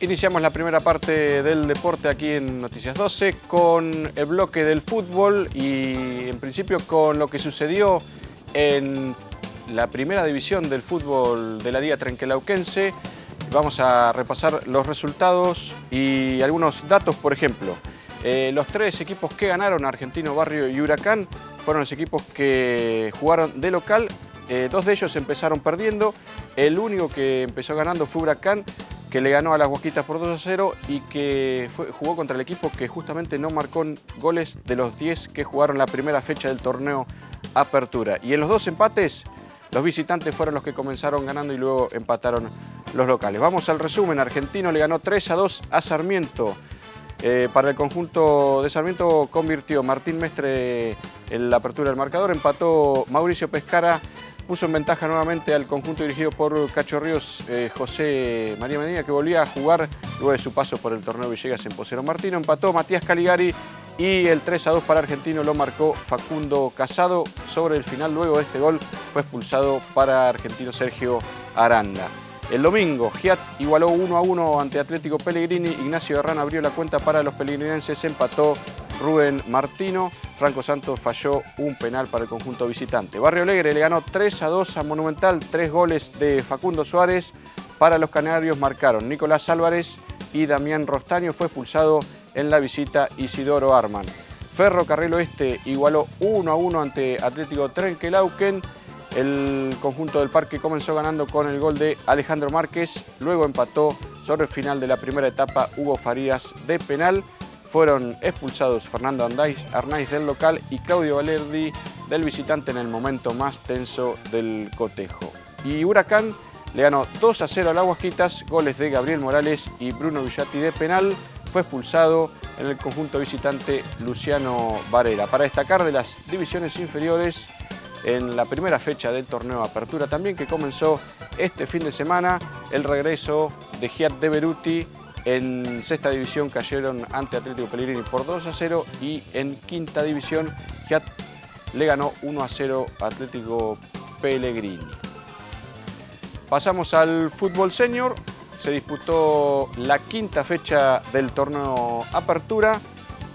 Iniciamos la primera parte del deporte aquí en Noticias 12 con el bloque del fútbol y en principio con lo que sucedió en la primera división del fútbol de la Liga Trenquelauquense. Vamos a repasar los resultados y algunos datos, por ejemplo. Eh, los tres equipos que ganaron, Argentino, Barrio y Huracán, fueron los equipos que jugaron de local. Eh, dos de ellos empezaron perdiendo. El único que empezó ganando fue Huracán que le ganó a las Huasquitas por 2 a 0 y que jugó contra el equipo que justamente no marcó goles de los 10 que jugaron la primera fecha del torneo Apertura. Y en los dos empates, los visitantes fueron los que comenzaron ganando y luego empataron los locales. Vamos al resumen. Argentino le ganó 3 a 2 a Sarmiento. Eh, para el conjunto de Sarmiento convirtió Martín Mestre en la apertura del marcador, empató Mauricio Pescara puso en ventaja nuevamente al conjunto dirigido por Cacho Ríos, eh, José María Medina, que volvía a jugar luego de su paso por el torneo Villegas en Posero Martino. Empató Matías Caligari y el 3 a 2 para Argentino lo marcó Facundo Casado. Sobre el final, luego de este gol, fue expulsado para Argentino Sergio Aranda. El domingo, Giat igualó 1 a 1 ante Atlético Pellegrini. Ignacio Herrán abrió la cuenta para los pelegrinenses. Empató Rubén Martino. Franco Santos falló un penal para el conjunto visitante. Barrio Alegre le ganó 3 a 2 a Monumental, tres goles de Facundo Suárez. Para los canarios marcaron Nicolás Álvarez y Damián Rostaño. Fue expulsado en la visita Isidoro Arman. Ferro Carril Oeste igualó 1 a 1 ante Atlético Trenquelauquen. El conjunto del parque comenzó ganando con el gol de Alejandro Márquez, luego empató sobre el final de la primera etapa Hugo Farías de penal fueron expulsados Fernando Arnaiz del local y Claudio Valerdi del visitante en el momento más tenso del cotejo. Y Huracán le ganó 2 a 0 al Aguasquitas, goles de Gabriel Morales y Bruno Villati de penal. Fue expulsado en el conjunto visitante Luciano Varela. Para destacar de las divisiones inferiores, en la primera fecha del torneo Apertura también que comenzó este fin de semana, el regreso de Giat de Beruti en sexta división cayeron ante Atlético Pellegrini por 2 a 0 y en quinta división le ganó 1 a 0 a Atlético Pellegrini. Pasamos al fútbol senior. Se disputó la quinta fecha del torneo Apertura.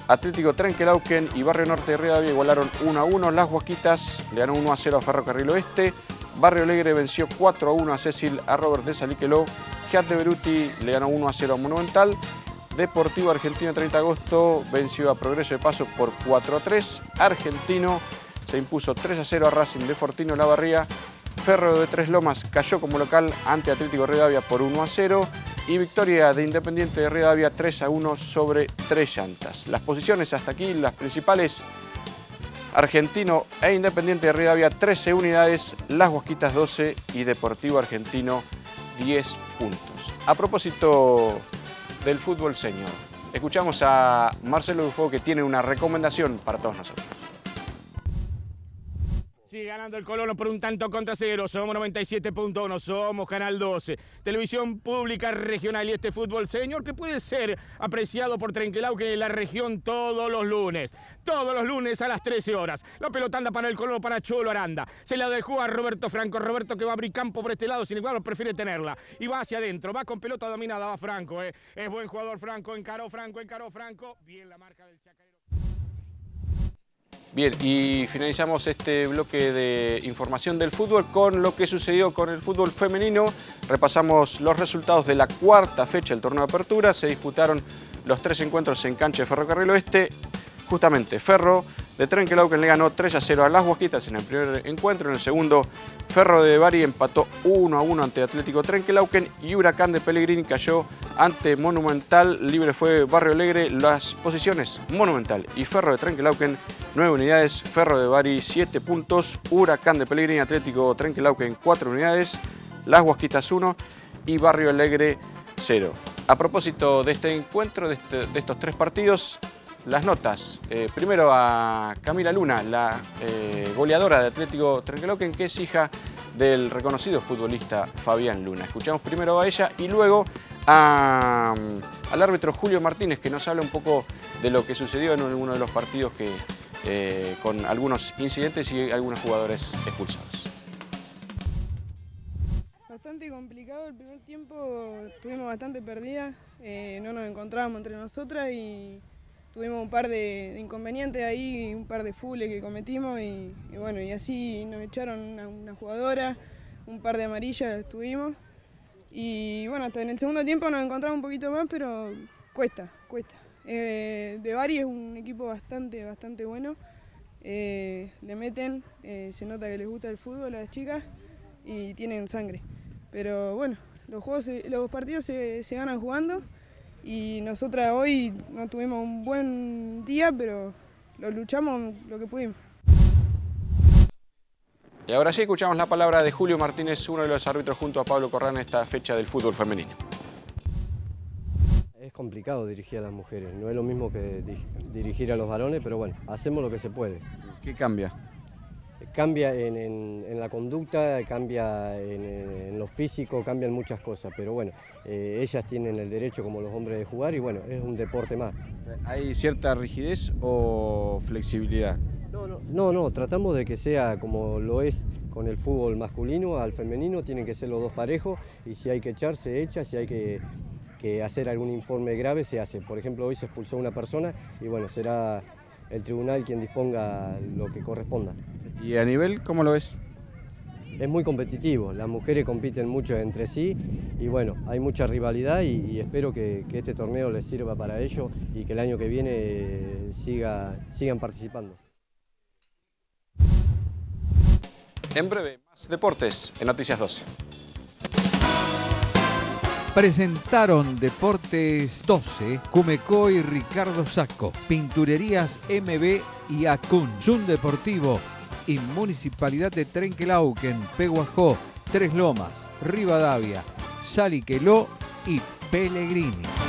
Atlético Trenquelauquen y Barrio Norte de Rivadavia igualaron 1 a 1. Las Huasquitas le ganó 1 a 0 a Ferrocarril Oeste. Barrio Alegre venció 4 a 1 a Cecil a Robert de Saliqueló Giat de Beruti le ganó 1 a 0 a Monumental. Deportivo Argentino 30 de agosto venció a Progreso de Paso por 4 a 3. Argentino se impuso 3 a 0 a Racing de Fortino La Barría. Ferro de Tres Lomas cayó como local ante Atlético Rivadavia por 1 a 0 y victoria de Independiente de Rivadavia 3 a 1 sobre Tres Llantas. Las posiciones hasta aquí, las principales, Argentino e Independiente de Rivadavia 13 unidades, Las Huasquitas 12 y Deportivo Argentino 10 puntos. A propósito del fútbol señor, escuchamos a Marcelo Dufo que tiene una recomendación para todos nosotros. Sigue ganando el Colono por un tanto contra cero. Somos 97.1, somos Canal 12. Televisión pública regional y este fútbol, señor, que puede ser apreciado por Trenquelauque en la región todos los lunes. Todos los lunes a las 13 horas. La pelotanda para el Colono para Cholo Aranda. Se la dejó a Roberto Franco. Roberto que va a abrir campo por este lado, sin embargo prefiere tenerla. Y va hacia adentro, va con pelota dominada, va Franco. Eh. Es buen jugador Franco, encaró Franco, encaró Franco. Bien la marca del Chacarero. Bien, y finalizamos este bloque de información del fútbol con lo que sucedió con el fútbol femenino. Repasamos los resultados de la cuarta fecha del torneo de apertura. Se disputaron los tres encuentros en cancha de Ferrocarril Oeste. Justamente, Ferro de Trenquelauquen le ganó 3 a 0 a Las Huasquitas en el primer encuentro. En el segundo, Ferro de Bari empató 1 a 1 ante Atlético Trenquelauquen y Huracán de Pellegrini cayó ante Monumental. Libre fue Barrio Alegre. Las posiciones Monumental y Ferro de Trenquelauquen 9 unidades, Ferro de Bari 7 puntos, Huracán de Pellegrini, Atlético Trenquelauquen 4 unidades, Las Huasquitas 1 y Barrio Alegre 0. A propósito de este encuentro, de, este, estos tres partidos, las notas. Eh, primero a Camila Luna, la eh, goleadora de Atlético Trenquelauquen, que es hija del reconocido futbolista Fabián Luna. Escuchamos primero a ella y luego al árbitro Julio Martínez, que nos habla un poco de lo que sucedió en uno de los partidos que eh, con algunos incidentes y algunos jugadores expulsados. Bastante complicado el primer tiempo, estuvimos bastante perdidas, eh, no nos encontrábamos entre nosotras y tuvimos un par de, inconvenientes ahí, un par de fules que cometimos y, bueno, y así nos echaron una, jugadora, un par de amarillas estuvimos y bueno, hasta en el segundo tiempo nos encontramos un poquito más, pero cuesta, cuesta. Eh, de Bari es un equipo bastante, bastante bueno, eh, le meten, se nota que les gusta el fútbol a las chicas y tienen sangre. Pero bueno, los, juegos, los partidos se, se ganan jugando y nosotras hoy no tuvimos un buen día, pero lo luchamos lo que pudimos. Y ahora sí escuchamos la palabra de Julio Martínez, uno de los árbitros junto a Pablo Corrán en esta fecha del fútbol femenino. Es complicado dirigir a las mujeres, no es lo mismo que dirigir a los varones, pero bueno, hacemos lo que se puede. ¿Qué cambia? Cambia en, la conducta, cambia en, lo físico, cambian muchas cosas, pero bueno, eh, ellas tienen el derecho como los hombres de jugar y bueno, es un deporte más. ¿Hay cierta rigidez o flexibilidad? No, no, no, no, tratamos de que sea como lo es con el fútbol masculino, al femenino tienen que ser los dos parejos y si hay que echar, se echa, si hay que, que hacer algún informe grave, se hace. Por ejemplo, hoy se expulsó una persona y bueno, será el tribunal quien disponga lo que corresponda. ¿Y a nivel cómo lo ves? Es muy competitivo, las mujeres compiten mucho entre sí y bueno, hay mucha rivalidad y, espero que, este torneo les sirva para ello y que el año que viene eh, siga, sigan participando. En breve, más deportes en Noticias 12 presentaron Deportes 12, Cumeco y Ricardo Saco, Pinturerías MB y Acun, Zoom Deportivo y Municipalidad de Trenquelauquen, Peguajó, Tres Lomas, Rivadavia, Saliqueló y Pellegrini.